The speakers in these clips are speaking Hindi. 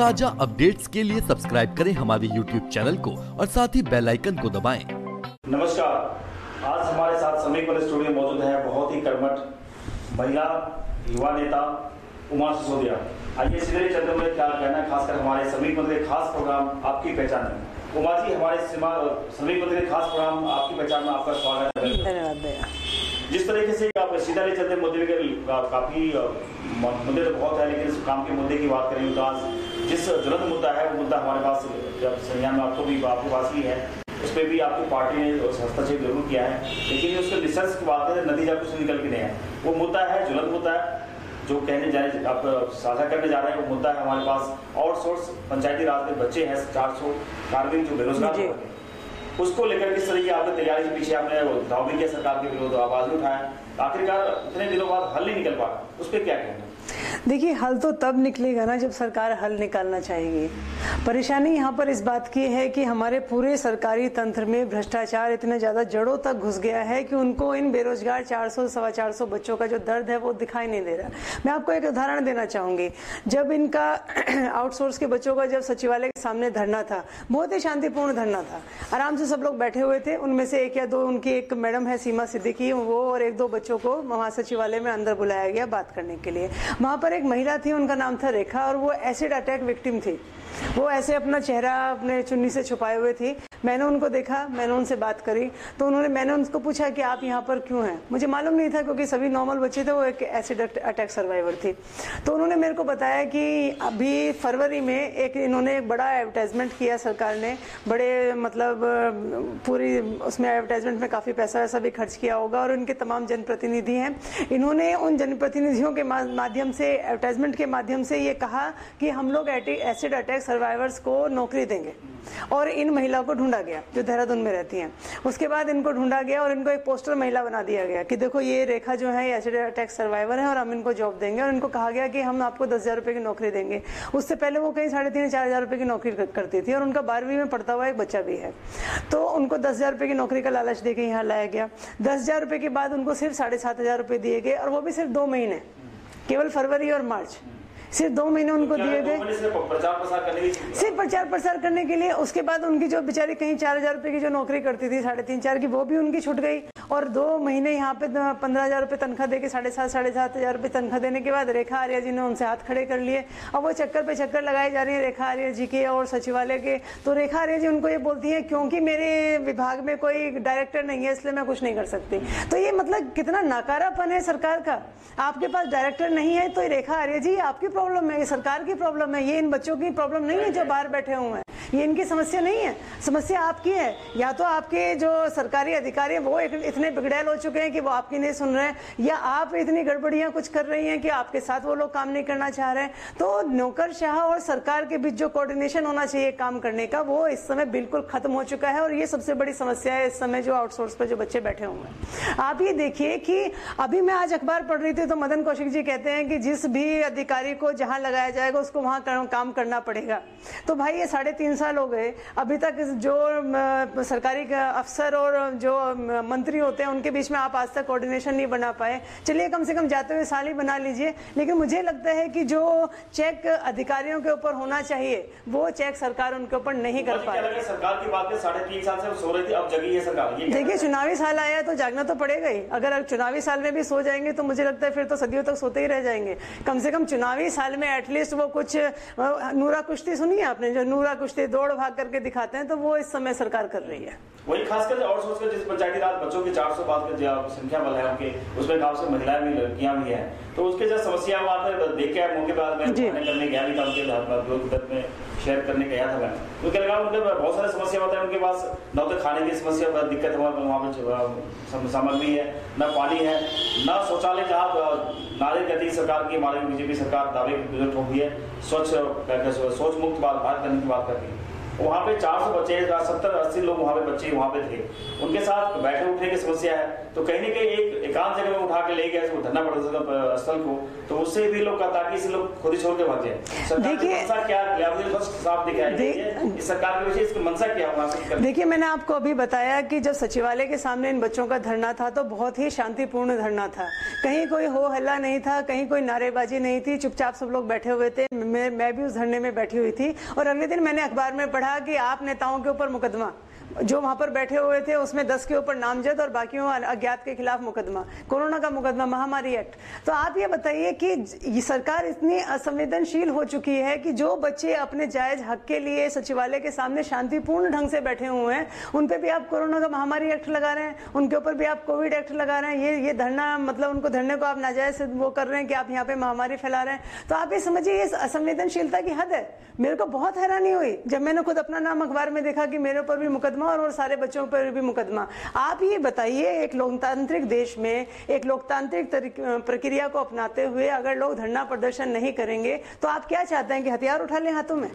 ताज़ा अपडेट्स के लिए सब्सक्राइब करें हमारे यूट्यूब चैनल को और साथ ही बेल आइकन को दबाएँ। नमस्कार। आज हमारे साथ समीप वाले स्टूडियो मौजूद है बहुत ही कर्मठ महिला युवा नेता उमा सिसोदिया। आइए सीधे चंद्र में क्या कहना खासकर हमारे समीप मंदिर खास प्रोग्राम आपकी पहचान में। उमा जी हमारे समीप मंदिर खास प्रोग्राम आपकी पहचान में आपका स्वागत है। धन्यवाद भैया। जिस तरीके से आप सीधा ले चलते मुद्दे के काफ़ी मुद्दे तो बहुत है लेकिन इस काम के मुद्दे की बात करें तो आज जिस ज्वलंत मुद्दा है वो मुद्दा हमारे पास जब संज्ञान में आपको भी आपके पास ही है उस पर भी आपकी पार्टी ने हस्तक्षेप ज़रूर किया है। लेकिन उसके रिसर्च की बात करें नतीजा कुछ निकल के नहीं है वो मुद्दा है ज्वलंत मुद्दा है जो कहने जा रहे आप साझा करने जा रहे हैं वो मुद्दा है हमारे पास। आउटसोर्स पंचायती राज के बच्चे हैं चार सौ कार्मिक जो बेरोजगार हैं। उसको लेकर किस तरह की आपने तैयारी के पीछे आपने दाव भी किया सरकार के विरोध आवाज़ उठाया। आखिरकार इतने दिनों बाद हल नहीं निकल पा उस पर क्या कहना देखिए, हल तो तब निकलेगा ना जब सरकार हल निकालना चाहेगी। परेशानी यहाँ पर इस बात की है कि हमारे पूरे सरकारी तंत्र में भ्रष्टाचार इतने ज़्यादा जड़ों तक घुस गया है कि उनको इन बेरोजगार 400 सवा चार सौ बच्चों का जो दर्द है वो दिखाई नहीं दे रहा। मैं आपको एक उदाहरण देना चाहूँगी। जब इनका आउटसोर्स के बच्चों का जब सचिवालय के सामने धरना था, बहुत ही शांतिपूर्ण धरना था। आराम से सब लोग बैठे हुए थे, उनमें से एक या दो उनकी एक मैडम है सीमा सिद्दीकी, वो और एक दो बच्चों को वहाँ सचिवालय में अंदर बुलाया गया बात करने के लिए। वहाँ पर एक महिला थी, उनका नाम था रेखा, और वो एसिड अटैक विक्टिम थी। वो ऐसे अपना चेहरा अपने चुन्नी से छुपाए हुए थी। मैंने उनको देखा, मैंने उनसे बात करी तो उन्होंने, मैंने उनको पूछा कि आप यहाँ पर क्यों हैं? मुझे मालूम नहीं था क्योंकि सभी नॉर्मल बच्चे थे, वो एक एसिड अटैक सर्वाइवर थी। तो उन्होंने मेरे को बताया कि अभी फरवरी में एक इन्होंने एक बड़ा एडवर्टाइजमेंट किया सरकार ने, बड़े मतलब पूरी उसमें एडवर्टाइजमेंट में काफ़ी पैसा वैसा भी खर्च किया होगा और उनके तमाम जनप्रतिनिधि हैं। इन्होंने उन जनप्रतिनिधियों के माध्यम से एडवर्टाइजमेंट के माध्यम से ये कहा कि हम लोग एसिड अटैक सर्वाइवर्स को नौकरी देंगे और इन महिलाओं को ढूंढा गया, जो देहरादून में रहती हैं। उसके बाद इनको ढूंढा गया और इनको एक पोस्टर महिला बना दिया गया कि देखो ये रेखा जो है एसिड अटैक सर्वाइवर है और हम इनको जॉब देंगे और इनको कहा गया कि हम आपको दस हज़ार रुपए की नौकरी देंगे। उससे पहले वो कहीं साढ़े तीन, चार हज़ार रुपए की नौकरी करती थी और उनका बारहवीं में पढ़ता हुआ एक बच्चा भी है। तो उनको दस हज़ार रुपए की नौकरी का लालच देके यहाँ लाया गया। दस हज़ार रुपए के बाद उनको सिर्फ़ साढ़े सात हज़ार रुपए दिए गए और वो भी सिर्फ़ दो महीने, केवल फरवरी और मार्च। सिर्फ़ दो महीने उनको दिए की सिर्फ़ प्रचार प्रसार करने के लिए उसके बाद उनकी जो बेचारी कहीं चार हज़ार रुपए की जो नौकरी करती थी साढ़े तीन चार की वो भी उनकी छूट गई। और दो महीने यहाँ पे पंद्रह हज़ार रुपए तनख्वाह देके साढ़े सात साढ़े सात हज़ार रुपए तनख्वाह देने के बाद रेखा आर्या जी ने उनसे हाथ खड़े कर लिए। अब वो चक्कर पे चक्कर लगाए जा रही है रेखा आर्या जी के और सचिवालय के। तो रेखा आर्या जी उनको ये बोलती है क्योंकि मेरे विभाग में कोई डायरेक्टर नहीं है इसलिए मैं कुछ नहीं कर सकती। तो ये मतलब कितना नाकारापन है सरकार का। आपके पास डायरेक्टर नहीं है तो रेखा आर्य जी आपकी प्रॉब्लम है, ये सरकार की प्रॉब्लम है, ये इन बच्चों की प्रॉब्लम नहीं है जो बाहर बैठे हुए हैं। ये इनकी समस्या नहीं है। समस्या आपकी है। या तो आपके जो सरकारी अधिकारी हैं, वो इतने बिगड़ैल हो चुके हैं कि वो आपकी नहीं सुन रहे हैं, या आप इतनी गड़बड़ियाँ कुछ कर रही हैं कि आपके साथ वो लोग काम नहीं करना चाह रहे हैं। तो नौकरशाह और सरकार के बीच जो कोऑर्डिनेशन होना चाहिए काम करने का, वो इस समय बिल्कुल खत्म हो चुका है, और ये सबसे बड़ी समस्या है इस समय जो आउटसोर्स पर जो बच्चे बैठे हुए हैं। आप ये देखिए कि अभी मैं आज अखबार पढ़ रही थी तो मदन कौशिक जी कहते हैं कि जिस भी अधिकारी को जहाँ लगाया जाएगा उसको वहाँ कर- काम करना पड़ेगा। तो भाई ये साढ़े तीन साल हो गए। अभी तक जो सरकारी अफसर और जो मंत्री होते हैं उनके बीच में आप आज तक कोऑर्डिनेशन नहीं बना पाए। चलिए कम से कम जाते हुए साल ही बना लीजिए। लेकिन मुझे लगता है कि जो चेक अधिकारियों के ऊपर होना चाहिए वो चेक सरकार उनके ऊपर नहीं कर पा रही सरकार की बात साढ़े तीन साल से सो रही थी अब जगी है सरकार। देखिए चुनावी साल आया तो जागना तो पड़ेगा ही। अगर चुनावी साल में भी सो जाएँगे तो मुझे लगता है फिर तो सदियों तक सोते ही रह जाएँगे। कम से कम चुनावी साल में एटलीस्ट वो कुछ नूरा कुश्ती सुनी है आपने? जो नूरा कुश्ती दौड़ भाग करके दिखाते हैं तो वो इस समय सरकार कर रही है। वही खासकर और सोचकर जिस पंचायती राज बच्चों की 400 बात का जो संख्या बल है उनके उसमें गाँव से महिलाएँ भी लड़कियाँ भी हैं। तो उसके जो समस्या वहाँ पर देख के मौके पर मैं करने गया भी था उनके में शेयर करने गया था मैं। तो क्या लगा उनके बहुत सारे समस्या होता है उनके पास। न तो खाने की समस्या दिक्कत है वहाँ पर- सामग्री है, न पानी है, न शौचालय जहाँ नारे गति सरकार की हमारी बीजेपी सरकार, दावे की गुजर हुई है। स्वच्छ स्वच्छ मुक्त बात भारत करने की बात करती है। वहाँ पे 400 बच्चे सत्तर अस्सी लोग वहाँ पे बच्चे वहाँ पे थे। उनके साथ बैठे उठने की समस्या है। तो कहीं ना कहीं एक एकांत जगह में उठा के ले गए धरना प्रदर्शन स्थल को। तो उससे भी लोग ताकि इसे लोग खुद ही छोड़ के भाग जाए। देखिए क्या साफ़ दिखाया सरकार के विषय इसकी मंशा क्या देखिए मैंने आपको अभी बताया कि जब सचिवालय के सामने इन बच्चों का धरना था तो बहुत ही शांतिपूर्ण धरना था। कहीं कोई हो हल्ला नहीं था कहीं कोई नारेबाजी नहीं थी चुपचाप सब लोग बैठे हुए थे। मैं मैं भी उस धरने में बैठी हुई थी। और अगले दिन मैंने अखबार में पढ़ा कि आप नेताओं के ऊपर मुकदमा। जो वहाँ पर बैठे हुए थे, उसमें दस के ऊपर नामजद और बाकी अज्ञात के खिलाफ मुकदमा, कोरोना का मुकदमा, महामारी एक्ट। तो आप ये बताइए कि सरकार इतनी असंवेदनशील हो चुकी है कि जो बच्चे अपने जायज़ हक के लिए सचिवालय के सामने शांतिपूर्ण ढंग से बैठे हुए हैं, उन पे भी आप कोरोना का महामारी एक्ट लगा रहे हैं, उनके ऊपर भी आप कोविड एक्ट लगा रहे हैं, ये ये धरना मतलब उनको धरने को आप नाजायज वो कर रहे हैं कि आप यहाँ पे महामारी फैला रहे हैं। तो आप ये समझिए, ये असंवेदनशीलता की हद है। मेरे को बहुत हैरानी हुई जब मैंने खुद अपना नाम अखबार में देखा कि मेरे ऊपर भी मुकदमा मुकदमा और और सारे बच्चों पर भी मुकदमा। आप ये बताइए, एक लोकतांत्रिक देश में, एक लोकतांत्रिक प्रक्रिया को अपनाते हुए अगर लोग धरना प्रदर्शन नहीं करेंगे तो आप क्या चाहते हैं कि हथियार उठा लें हाथों में?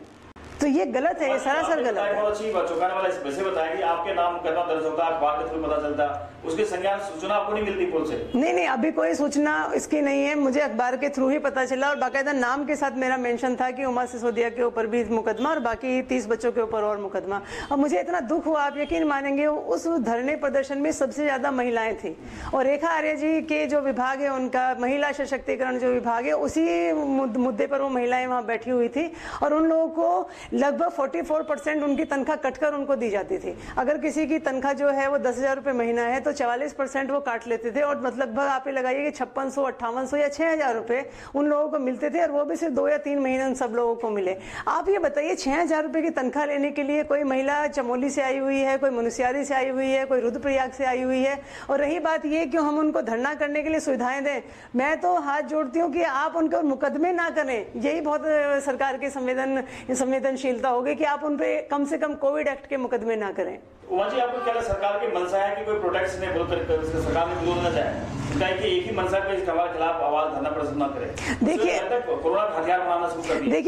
तो ये गलत है ये सरासर गलत है। बहुत अच्छी बात चौंकाने वाला वैसे बताया कि आपके नाम करना दर्ज होता है अखबार के थ्रू पता चलता उसके संज्ञान सूचना आपको नहीं मिलती पुल से। नहीं नहीं अभी कोई सूचना इसकी नहीं है मुझे अखबार के थ्रू ही पता चला और बाकायदा नाम के साथ मेरा मेंशन था कि उमा सिसोदिया के ऊपर भी मुकदमा और बाकी तीस बच्चों के ऊपर और मुकदमा। और मुझे इतना दुख हुआ आप यकीन मानेंगे उस धरने प्रदर्शन में सबसे ज़्यादा महिलाएँ थी। और रेखा आर्य जी के जो विभाग है उनका महिला सशक्तिकरण जो विभाग है उसी मुद्दे पर वो महिलाएँ वहाँ बैठी हुई थी और उन लोगों को लगभग फोर्टी फोर परसेंट उनकी तनख्वाह कटकर उनको दी जाती थी। अगर किसी की तनख्वाह जो है वो दस हज़ार रुपए महीना है तो चवालीस परसेंट वो काट लेते थे और मतलब लगभग आप लगाइए कि छप्पन सौ, अट्ठावन सौ या छह हज़ार रुपए उन लोगों को मिलते थे और वो भी सिर्फ़ दो या तीन महीने उन सब लोगों को मिले। आप ये बताइए, छह हज़ार रुपए की तनख्वाह लेने के लिए कोई महिला चमोली से आई हुई है, कोई मनुष्यारी से आई हुई है, कोई रुद्रप्रयाग से आई हुई है? और रही बात ये कि हम उनको धरना करने के लिए सुविधाएँ दें। मैं तो हाथ जोड़ती हूँ कि आप उनके मुकदमे ना करें। यही बहुत सरकार के संवेदन संवेदन संवेदनशीलता होगी कि आप उन पे कम से कम कोविड एक्ट के मुकदमे ना करें। जी आपको क्या सरकार की मंशा है कि कोई प्रोटेक्शन नहीं बोलकर सरकार ने विरोध न जाए? एक ही मंशा पे खिलाफ आवाज़ धरना प्रदर्शन न करें? देखिए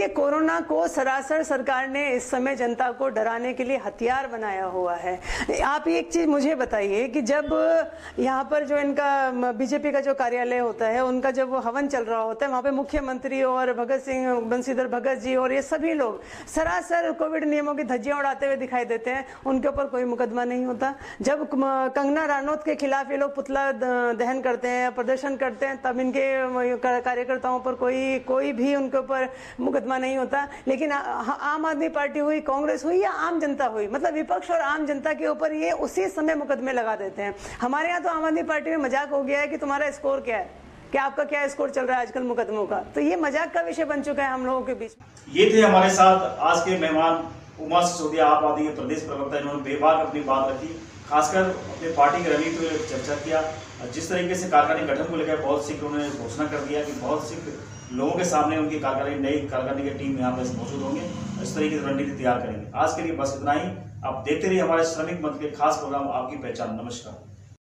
कोरोना देखिए को सरासर सरकार ने इस समय जनता को डराने के लिए हथियार बनाया हुआ है। आप एक चीज़ मुझे बताइए कि जब यहाँ पर जो इनका बीजेपी का जो कार्यालय होता है उनका जब वो हवन चल रहा होता है वहाँ पे मुख्यमंत्री और भगत सिंह बंशीधर भगत जी और ये सभी लोग सरासर कोविड नियमों की धज्जियाँ उड़ाते हुए दिखाई देते हैं। उनके ऊपर कोई मुकदमा नहीं होता। जब कंगना रानौत के खिलाफ ये लोग पुतला दहन करते हैं, प्रदर्शन करते हैं, तब इनके कार्यकर्ताओं पर कोई कोई भी उनके ऊपर मुकदमा नहीं होता। लेकिन आम आदमी पार्टी हुई, कांग्रेस हुई या आम जनता हुई मतलब विपक्ष और आम जनता के ऊपर ये उसी समय मुकदमे लगा देते हैं। हमारे यहाँ तो आम आदमी पार्टी में मज़ाक हो गया है कि तुम्हारा स्कोर क्या है? कि आपका क्या स्कोर चल रहा है आजकल मुकदमों का? तो ये मज़ाक का विषय बन चुका है हम लोगों के बीच। ये थे हमारे साथ आज के मेहमान उमा सिसोदिया, आप आदि के प्रदेश प्रवक्ता, इन्होंने बेबाक अपनी बात रखी, खासकर अपने पार्टी की रणनीति पर चर्चा किया। जिस तरीके से कारखाने गठन को लेकर बहुत शीघ्र उन्होंने घोषणा कर दिया कि बहुत शीघ्र लोगों के सामने उनकी कारखाने, नई कारखाने की टीम यहाँ पर मौजूद होंगे, इस तरीके से रणनीति तैयार करेंगे। आज के लिए बस इतना ही। आप देखते रहिए हमारे श्रमिक मंच के खास प्रोग्राम, आपकी पहचान। नमस्कार।